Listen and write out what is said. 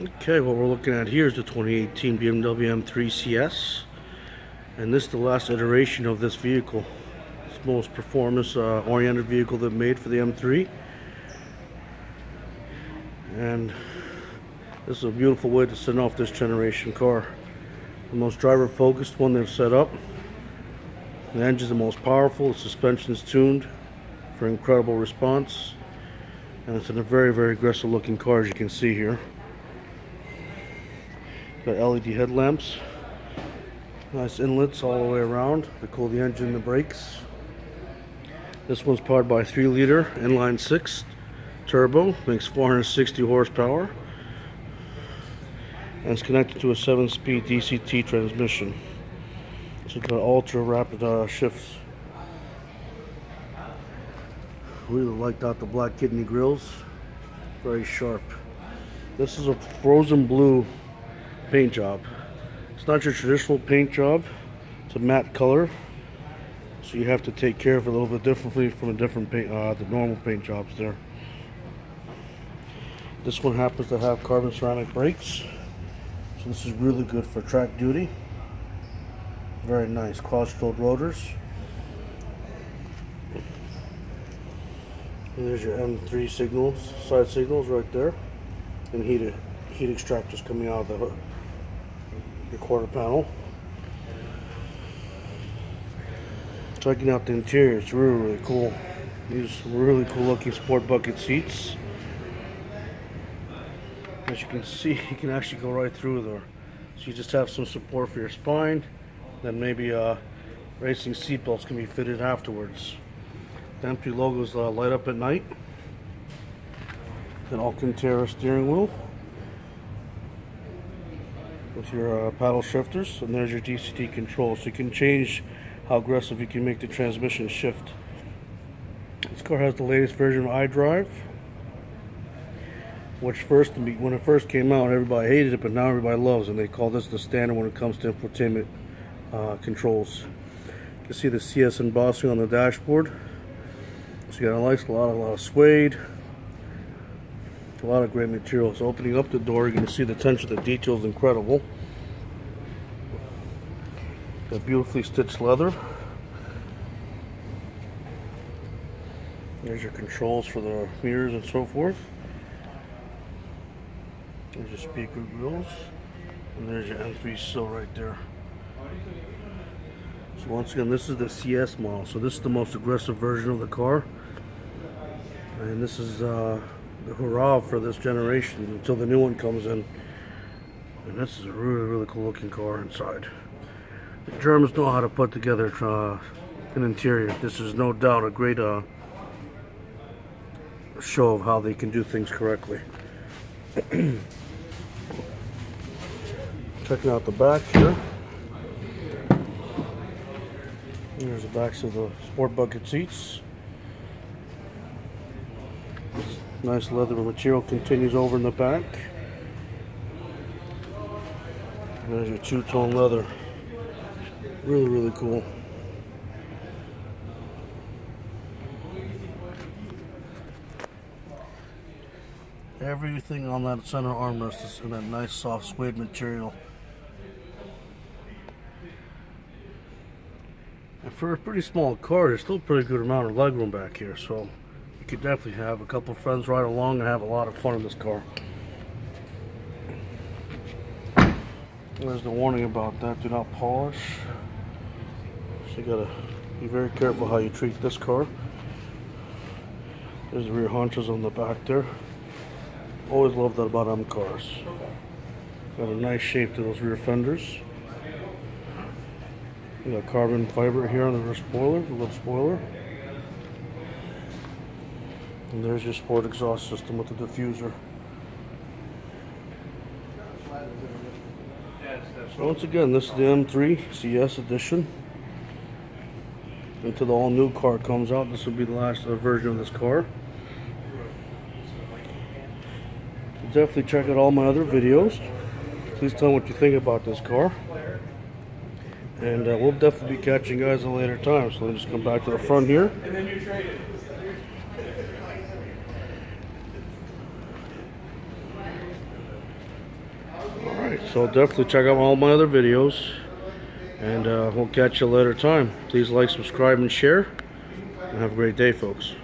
Okay, what we're looking at here is the 2018 BMW M3 CS. And this is the last iteration of this vehicle. It's the most performance uh, oriented vehicle they've made for the M3. And this is a beautiful way to send off this generation car. The most driver focused one they've set up. The engine's the most powerful, the suspension is tuned for incredible response. And it's in a very, very aggressive looking car as you can see here. Got LED headlamps. Nice inlets all the way around to cool the engine and the brakes. This one's powered by 3 liter inline 6 turbo, makes 460 horsepower. And it's connected to a 7 speed DCT transmission. So it's got ultra rapid uh, shifts. Really liked out the black kidney grills. Very sharp. This is a frozen blue paint job. It's not your traditional paint job. It's a matte color. So you have to take care of it a little bit differently from a different paint, uh, the normal paint jobs there. This one happens to have carbon ceramic brakes. So this is really good for track duty. Very nice. Quad-stroke rotors. And there's your M3 signals, side signals right there. And heat, heat extractors coming out of the quarter panel. Checking out the interior, it's really, really cool. These really cool looking sport bucket seats. As you can see, you can actually go right through there. So you just have some support for your spine. Then maybe uh, racing seat belts can be fitted afterwards. The M3 logos uh, light up at night. An Alcantara steering wheel with your uh, paddle shifters and there's your DCT control so you can change how aggressive you can make the transmission shift. This car has the latest version of iDrive which first when it first came out everybody hated it but now everybody loves it and they call this the standard when it comes to infotainment uh, controls. You can see the CS embossing on the dashboard. So you got a nice lot, a lot of suede, a lot of great materials. Opening up the door, you're going to see the attention to detail is incredible. Got beautifully stitched leather. There's your controls for the mirrors and so forth. There's your speaker grills. And there's your M3 sill right there. So once again, this is the CS model. So this is the most aggressive version of the car. And this is uh, the hurrah for this generation until the new one comes in. And this is a really, really cool looking car inside. The Germans know how to put together uh, an interior. This is no doubt a great uh, show of how they can do things correctly. Checking out the back here. Here's the backs of the sport bucket seats. Nice leather material continues over in the back. There's your two-tone leather. Really, really cool. Everything on that center armrest is in that nice soft suede material. And for a pretty small car, there's still a pretty good amount of legroom back here, so could definitely have a couple friends ride along and have a lot of fun in this car. There's the warning about that, do not polish. So you gotta be very careful how you treat this car. There's the rear haunches on the back there. Always love that about M cars. Got a nice shape to those rear fenders. You got carbon fiber here on the rear spoiler, the lip spoiler. And there's your sport exhaust system with the diffuser. So once again, this is the M3 CS edition. Until the all new car comes out, this will be the last uh, version of this car. Definitely check out all my other videos. Please tell me what you think about this car. And uh, we'll definitely be catching guys at a later time. So let me just come back to the front here. Alright, so definitely check out all my other videos. And uh, we'll catch you later time. Please like, subscribe, and share. And have a great day, folks.